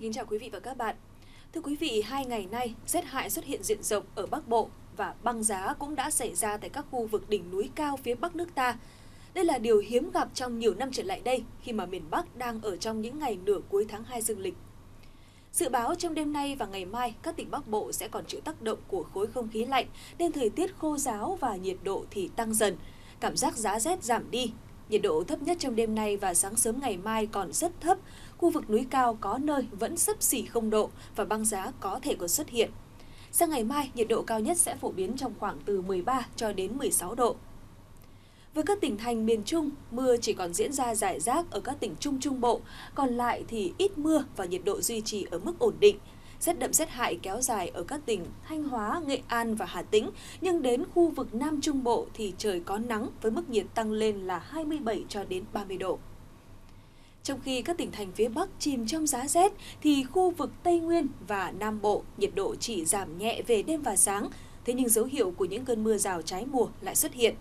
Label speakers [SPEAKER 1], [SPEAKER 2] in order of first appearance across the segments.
[SPEAKER 1] kính chào quý vị và các bạn. Thưa quý vị, hai ngày nay, rét hại xuất hiện diện rộng ở Bắc Bộ và băng giá cũng đã xảy ra tại các khu vực đỉnh núi cao phía Bắc nước ta. Đây là điều hiếm gặp trong nhiều năm trở lại đây khi mà miền Bắc đang ở trong những ngày nửa cuối tháng 2 dương lịch. Dự báo trong đêm nay và ngày mai, các tỉnh Bắc Bộ sẽ còn chịu tác động của khối không khí lạnh nên thời tiết khô giáo và nhiệt độ thì tăng dần. Cảm giác giá rét giảm đi, Nhiệt độ thấp nhất trong đêm nay và sáng sớm ngày mai còn rất thấp, khu vực núi cao có nơi vẫn sấp xỉ 0 độ và băng giá có thể còn xuất hiện. Sang ngày mai, nhiệt độ cao nhất sẽ phổ biến trong khoảng từ 13 cho đến 16 độ. Với các tỉnh thành miền Trung, mưa chỉ còn diễn ra rải rác ở các tỉnh Trung Trung Bộ, còn lại thì ít mưa và nhiệt độ duy trì ở mức ổn định. Rét đậm rét hại kéo dài ở các tỉnh Thanh Hóa, Nghệ An và Hà Tĩnh, nhưng đến khu vực Nam Trung Bộ thì trời có nắng với mức nhiệt tăng lên là 27 cho đến 30 độ. Trong khi các tỉnh thành phía Bắc chìm trong giá rét, thì khu vực Tây Nguyên và Nam Bộ nhiệt độ chỉ giảm nhẹ về đêm và sáng, thế nhưng dấu hiệu của những cơn mưa rào trái mùa lại xuất hiện.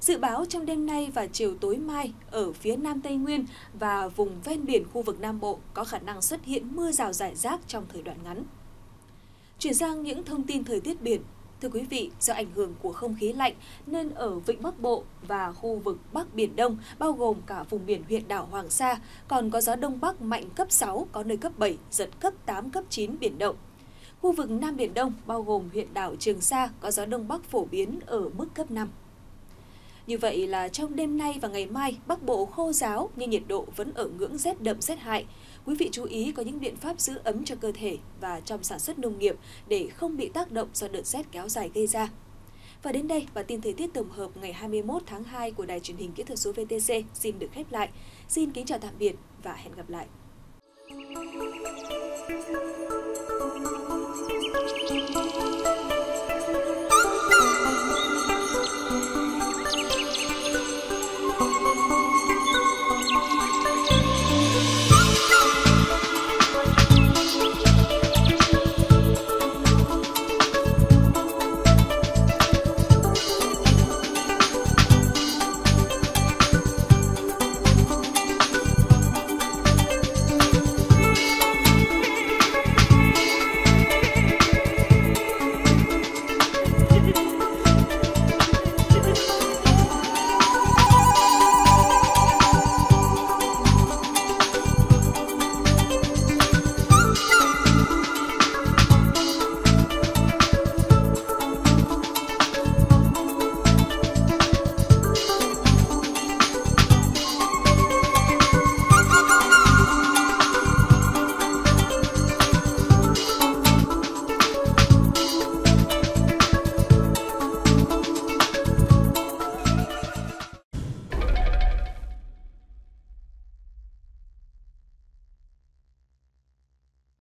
[SPEAKER 1] Dự báo trong đêm nay và chiều tối mai ở phía Nam Tây Nguyên và vùng ven biển khu vực Nam Bộ có khả năng xuất hiện mưa rào rải rác trong thời đoạn ngắn. Chuyển sang những thông tin thời tiết biển. Thưa quý vị, do ảnh hưởng của không khí lạnh nên ở Vịnh Bắc Bộ và khu vực Bắc Biển Đông, bao gồm cả vùng biển huyện đảo Hoàng Sa, còn có gió Đông Bắc mạnh cấp 6, có nơi cấp 7, giật cấp 8, cấp 9 biển động. Khu vực Nam Biển Đông, bao gồm huyện đảo Trường Sa, có gió Đông Bắc phổ biến ở mức cấp 5. Như vậy là trong đêm nay và ngày mai, Bắc Bộ khô giáo nhưng nhiệt độ vẫn ở ngưỡng rét đậm rét hại. Quý vị chú ý có những biện pháp giữ ấm cho cơ thể và trong sản xuất nông nghiệp để không bị tác động do đợt rét kéo dài gây ra. Và đến đây, bản tin thời tiết tổng hợp ngày 21 tháng 2 của Đài truyền hình kỹ thuật số VTC xin được khép lại. Xin kính chào tạm biệt và hẹn gặp lại.